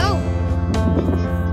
go.